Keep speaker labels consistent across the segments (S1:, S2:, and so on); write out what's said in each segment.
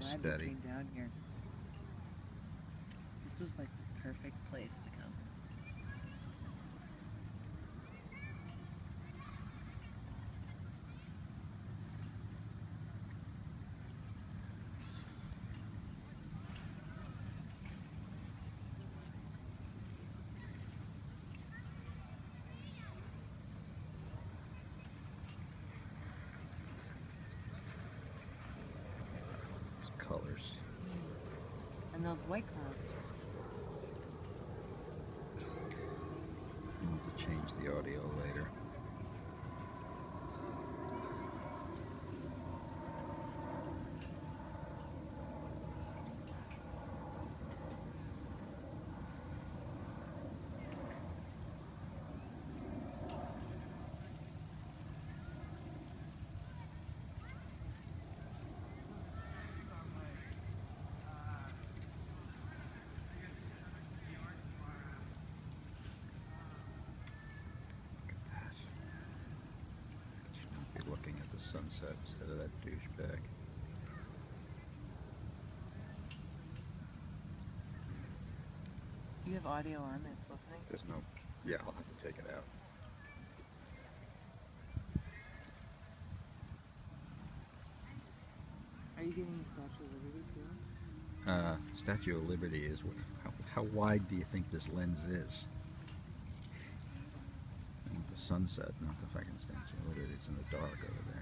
S1: glad
S2: steady.
S1: We came down here. This was like the perfect place to And those white clouds.
S2: I'll to change the audio later. Look at that. Should not be looking at the sunset instead of that douchebag.
S1: You have audio on that's listening?
S2: There's no. Yeah, I'll have to take it out.
S1: Are you getting the Statue of Liberty too?
S2: Uh, Statue of Liberty is. How, how wide do you think this lens is? The sunset, not the fucking Statue of Liberty. It's in the dark over there.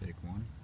S2: take one.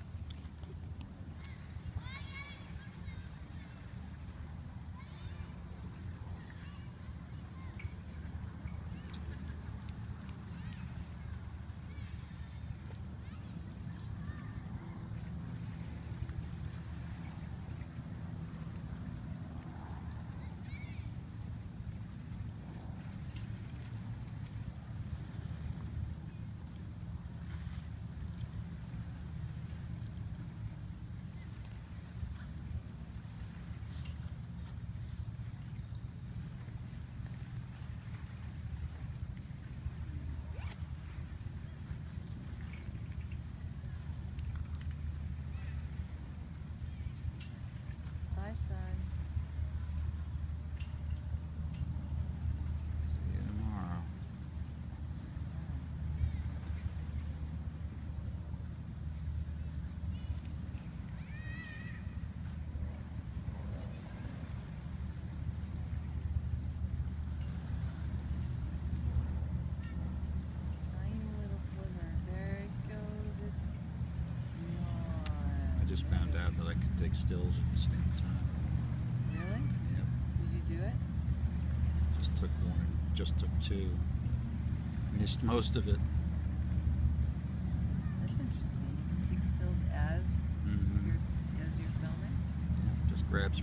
S2: Take stills at the same time.
S1: Really?
S2: Yep.
S1: Did you do it?
S2: Just took one just took two. Missed most of it.
S1: That's interesting. You can take stills as
S2: Mm-hmm.
S1: you're as you're filming.
S2: Just grabs.